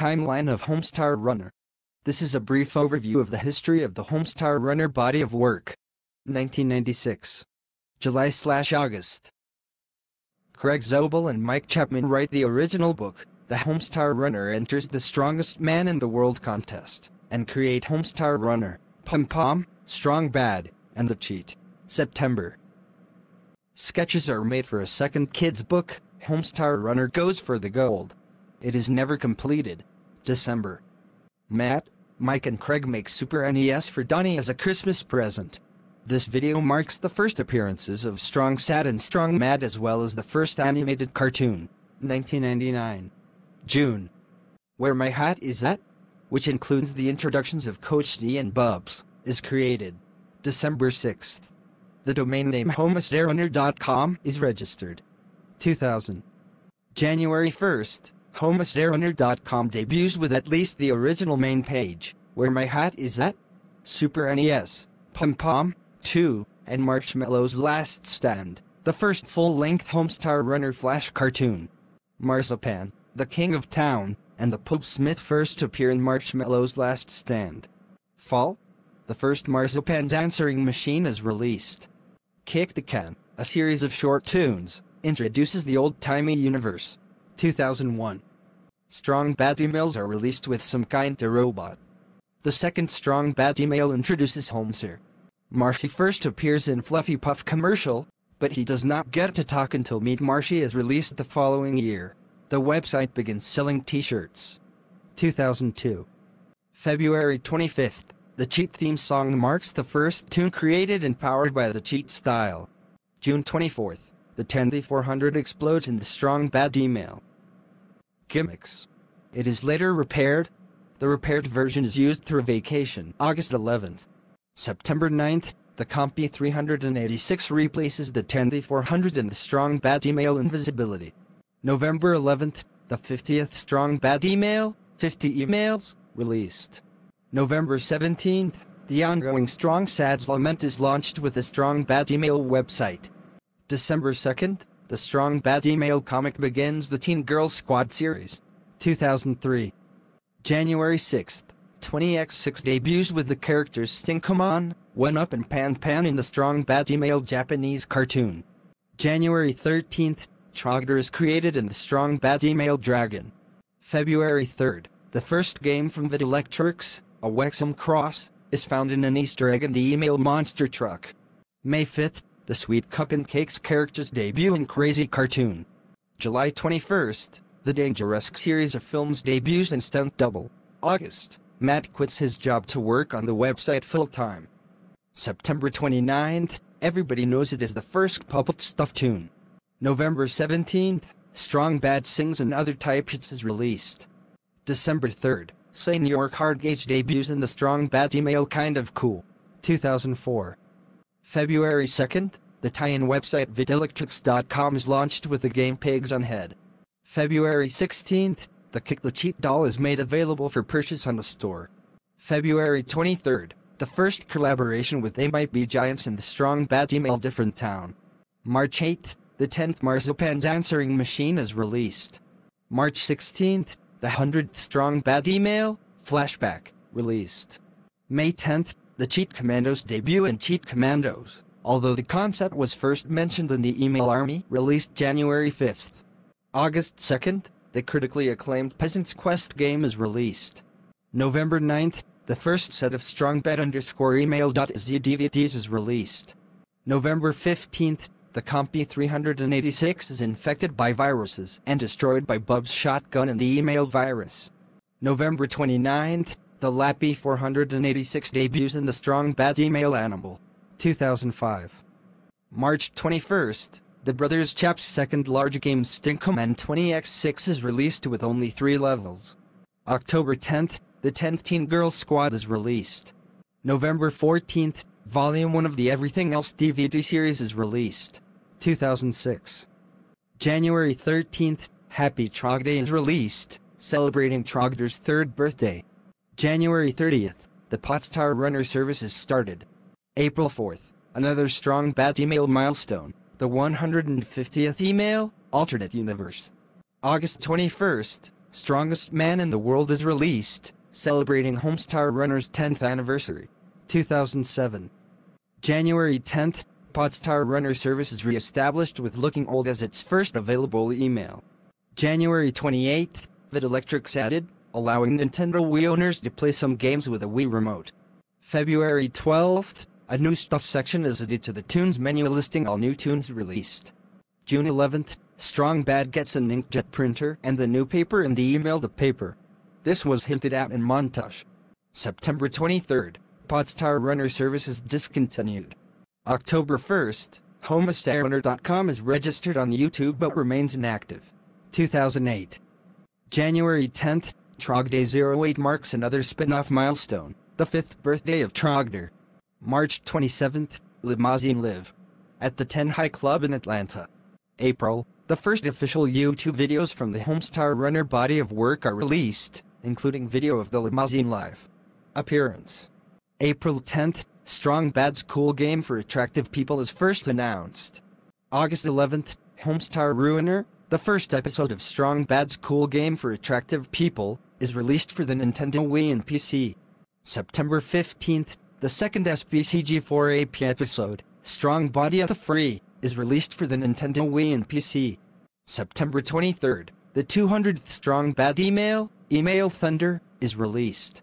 Timeline of Homestar Runner. This is a brief overview of the history of the Homestar Runner body of work. 1996. July slash August. Craig Zobel and Mike Chapman write the original book. The Homestar Runner enters the strongest man in the world contest and create Homestar Runner, Pom Pom, Strong Bad, and The Cheat. September. Sketches are made for a second kids book. Homestar Runner goes for the gold. It is never completed. December. Matt, Mike and Craig make Super NES for Donnie as a Christmas present. This video marks the first appearances of Strong Sad and Strong Mad as well as the first animated cartoon, 1999. June. Where My Hat Is At, which includes the introductions of Coach Z and Bubs, is created. December 6th. The domain name homestarrunner.com is registered. 2000. January 1st, homestarrunner.com debuts with at least the original main page, Where My Hat Is At, Super NES, Pom Pom, 2, and Marshmallow's Last Stand, the first full-length Homestar Runner Flash cartoon. Marzipan, the King of Town, and the Poopsmith first appear in Marshmallow's Last Stand. Fall? The first Marzipan answering machine is released. Kick the Can, a series of short tunes, introduces the old-timey universe. 2001. Strong Bad emails are released with some kind of robot. The second Strong Bad email introduces Homsar, Marshy first appears in Fluffy Puff commercial, but he does not get to talk until Meet Marshy is released the following year. The website begins selling t-shirts. 2002. February 25th, the Cheat theme song marks the first tune created and powered by the Cheat style. June 24th, the 10400 explodes in the strong bad email. Gimmicks. It is later repaired. The repaired version is used through vacation. August 11th. September 9th, the Compy 386 replaces the 10400 in the Strong Bad Email Invisibility. November 11th, the 50th Strong Bad Email, 50 emails, released. November 17th, the ongoing Strong Sad's Lament is launched with the Strong Bad Email website. December 2nd, the Strong Bad Email comic begins the Teen Girls Squad series. 2003. January 6th, 20x6 debuts with the characters Stinkoman, One Up and Pan Pan in the strong bad email Japanese cartoon. January 13th, Trogdor is created in the strong bad email Dragon. February 3rd, the first game from Videlectrix, a Wexham Cross, is found in an Easter egg in the email Monster Truck. May 5th, the Sweet Cup and Cakes characters debut in Crazy Cartoon. July 21st, the Dangeresque series of films debuts in Stunt Double. August, Matt quits his job to work on the website full-time. September 29th, everybody knows it is the first Puppet Stuff tune. November 17th, Strong Bad Sings and Other Type Hits is released. December 3rd, Senor Cardgage debuts in the Strong Bad Email Kind of Cool. 2004. February 2nd, the tie-in website videlectrix.com is launched with the game Pigs on Head. February 16th, the Kick the Cheat doll is made available for purchase on the store. February 23rd, the first collaboration with They Might Be Giants in the Strong Bad Email Different Town. March 8th, the 10th Marzipan's answering machine is released. March 16th, the 100th Strong Bad Email, Flashback, released. May 10th, the Cheat Commandos debut in Cheat Commandos, although the concept was first mentioned in the Email Army, released January 5th. August 2nd, the critically acclaimed Peasant's Quest game is released. November 9th, the first set of strongbad underscore email.z DVDs is released. November 15th, the Compy 386 is infected by viruses and destroyed by Bub's shotgun and the email virus. November 29th, the Lappy 486 debuts in the Strong Bad Email Animal. 2005. March 21st, the Brothers Chap's second large game Stinkoman 20x6 is released with only three levels. October 10th, the 10th Teen Girls Squad is released. November 14th, Volume 1 of the Everything Else DVD series is released. 2006. January 13th, Happy Trog Day is released, celebrating Trogdor's third birthday. January 30th, the Podstar Runner services started. April 4th, another strong bad email milestone the 150th email, alternate universe. August 21st, Strongest Man in the World is released, celebrating Homestar Runner's 10th anniversary. 2007. January 10th, Podstar Runner service is re-established with Looking Old as its first available email. January 28th, Videlectrix added, allowing Nintendo Wii owners to play some games with a Wii remote. February 12th, a new stuff section is added to the tunes menu listing all new tunes released. June 11th, Strong Bad gets an inkjet printer and the new paper in the email the paper. This was hinted at in montage. September 23rd, Podstar Runner service is discontinued. October 1st, HomestarRunner.com is registered on YouTube but remains inactive. 2008. January 10th, Trog Day 08 marks another spin-off milestone, the fifth birthday of Trogdor. March 27th, Limozeen Live. At the 10 High Club in Atlanta. April, the first official YouTube videos from the Homestar Runner body of work are released, including video of the Limozeen Live. Appearance. April 10th, Strong Bad's cool game for attractive people is first announced. August 11th, Homestar Ruiner, the first episode of Strong Bad's cool game for attractive people, is released for the Nintendo Wii and PC. September 15th, the second SBCG4 AP episode, Strong Badia the Free, is released for the Nintendo Wii and PC. September 23rd, the 200th Strong Bad Email, Email Thunder, is released.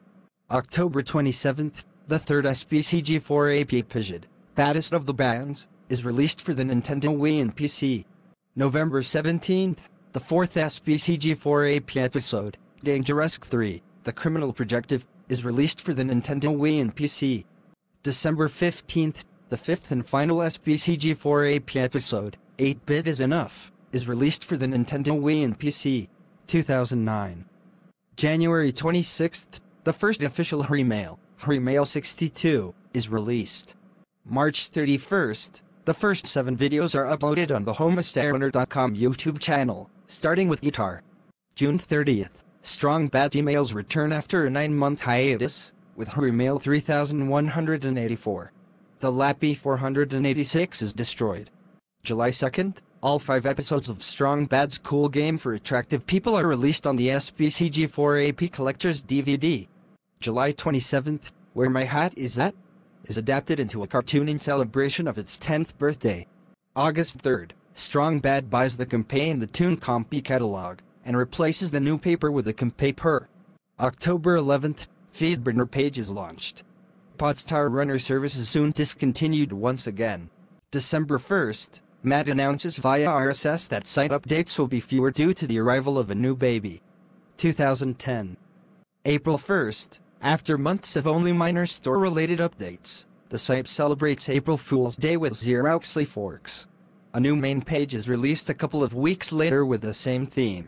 October 27th, the third SBCG4 AP Pidgeot, Baddest of the Bands, is released for the Nintendo Wii and PC. November 17th, the fourth SBCG4 AP episode, Dangeresque 3, The Criminal Projective, is released for the Nintendo Wii and PC. December 15th, the fifth and final SBCG4 AP episode, 8-Bit is Enough, is released for the Nintendo Wii and PC. 2009. January 26th, the first official Remail, Remail 62, is released. March 31st, the first seven videos are uploaded on the HomestarRunner.com YouTube channel, starting with Guitar. June 30th, Strong Bad Emails return after a nine-month hiatus, with Remail 3184. The Lappy 486 is destroyed. July 2nd, all five episodes of Strong Bad's Cool Game for Attractive People are released on the SBCG4 AP Collector's DVD. July 27th, Where My Hat Is At, is adapted into a cartoon in celebration of its 10th birthday. August 3rd, Strong Bad buys the Compé and the Toon Compy catalog, and replaces the new paper with a Compay Per. October 11th, Feedburner page is launched. Podstar Runner service is soon discontinued once again. December 1st, Matt announces via RSS that site updates will be fewer due to the arrival of a new baby. 2010. April 1st, after months of only minor store-related updates, the site celebrates April Fool's Day with Xeroxly Forks. A new main page is released a couple of weeks later with the same theme.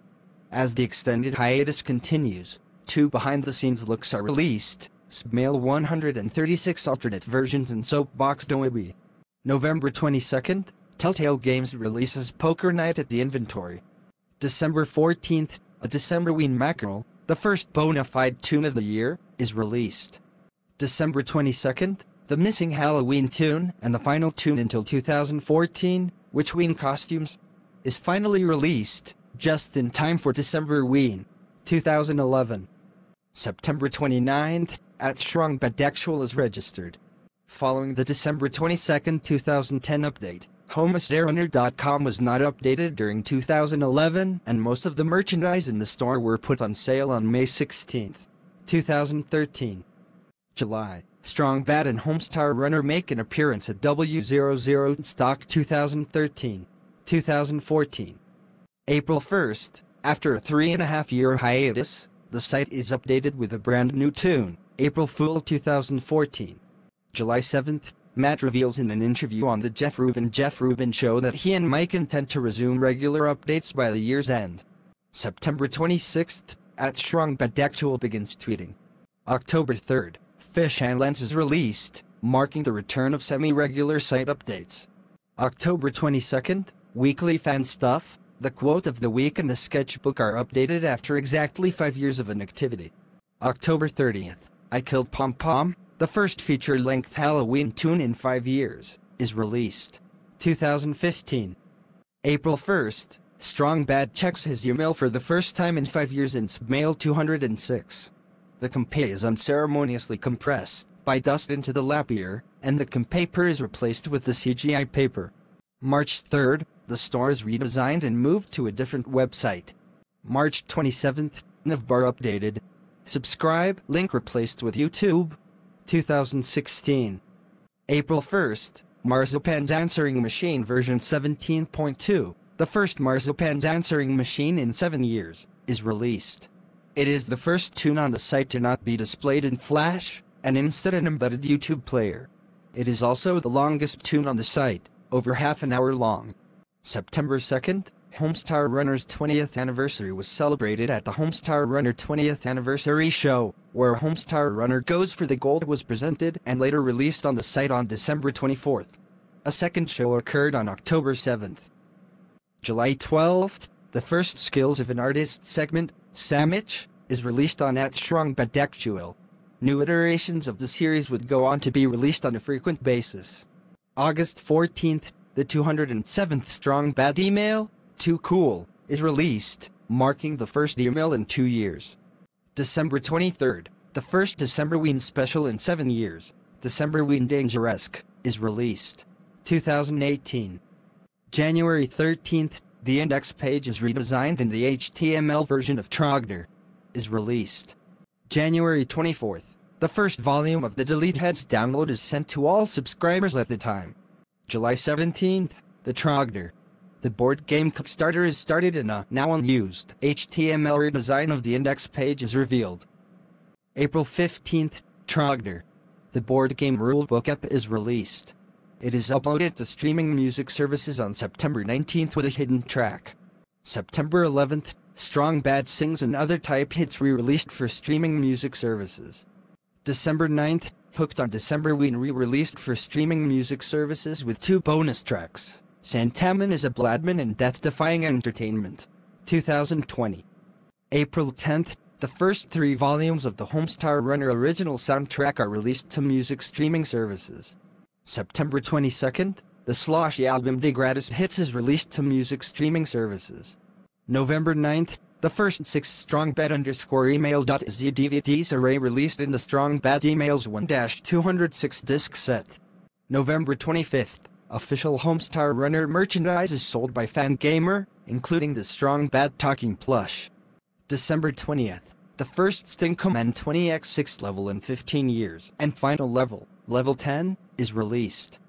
As the extended hiatus continues, two behind-the-scenes looks are released, Smail 136 alternate versions and Soapbox Doibi. November 22nd, Telltale Games releases Poker Night at the Inventory. December 14th, a Decemberween Mackerel, the first bona fide tune of the year, is released. December 22nd, the missing Halloween tune and the final tune until 2014, which Ween Costumes, is finally released, just in time for Decemberween, 2011. September 29th, at Strong Badactual is registered. Following the December 22, 2010 update, HomestarRunner.com was not updated during 2011, and most of the merchandise in the store were put on sale on May 16, 2013. July, Strong Bad and Homestar Runner make an appearance at w00tstock 2013, 2014. April 1st, after a three and a half year hiatus, the site is updated with a brand new tune, April Fool 2014. July 7th, Matt reveals in an interview on the Jeff Rubin Jeff Rubin Show that he and Mike intend to resume regular updates by the year's end. September 26th, at Strong Badactual begins tweeting. October 3rd, Fish and Lens is released, marking the return of semi-regular site updates. October 22nd, Weekly Fan Stuff, the quote of the week and the sketchbook are updated after exactly five years of inactivity. October 30th, I Killed Pom Pom, the first feature-length Halloween tune in five years, is released. 2015. April 1st, Strong Bad checks his email for the first time in five years in Mail 206. The Compé is unceremoniously compressed by dust into the lapier, and the com paper is replaced with the CGI paper. March 3rd, the store is redesigned and moved to a different website. March 27th, Navbar updated. Subscribe link replaced with YouTube. 2016. April 1st, Marzipan's answering machine version 17.2, the first Marzipan's answering machine in seven years, is released. It is the first tune on the site to not be displayed in Flash, and instead an embedded YouTube player. It is also the longest tune on the site, over half an hour long. September 2nd, Homestar Runner's 20th anniversary was celebrated at the Homestar Runner 20th anniversary show, where Homestar Runner Goes for the Gold was presented and later released on the site on December 24th. A second show occurred on October 7th. July 12th, the first Skills of an Artist segment, Samich, is released on at Strong Badaktual. New iterations of the series would go on to be released on a frequent basis. August 14th, the 207th Strong Bad email, Too Cool, is released, marking the first email in two years. December 23rd, the first December Decemberween special in seven years, December Decemberween Dangeresque, is released. 2018. January 13th, the index page is redesigned and the HTML version of Trogdor is released. January 24th, the first volume of the Deleteheads download is sent to all subscribers at the time. July 17th, the Trogdor. The board game Kickstarter is started and a now unused HTML redesign of the index page is revealed. April 15th, Trogdor. The board game rulebook app is released. It is uploaded to streaming music services on September 19th with a hidden track. September 11th, Strong Bad Sings and other type hits re-released for streaming music services. December 9th, Hooked on Decemberween re-released for streaming music services with two bonus tracks. Santamin is a Bladman and Death-Defying Entertainment. 2020. April 10th, the first three volumes of the Homestar Runner original soundtrack are released to music streaming services. September 22nd, the Sloshy album De Gratis Hits is released to music streaming services. November 9th, the first six Strong Bad underscore email.z DVDs array released in the Strong Bad Emails 1-206 disc set. November 25th, official Homestar Runner merchandise is sold by Fangamer, including the Strong Bad Talking Plush. December 20th, the first Stinkoman 20x6 level in 15 years and final level, level 10, is released.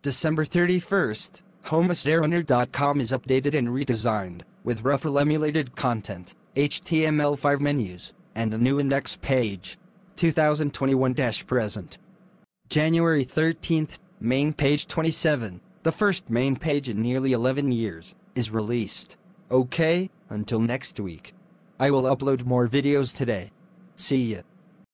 December 31st, HomestarRunner.com is updated and redesigned with Ruffle emulated content, HTML5 menus, and a new index page. 2021-present. January 13th, main page 27, the first main page in nearly 11 years, is released. Okay, until next week. I will upload more videos today. See ya.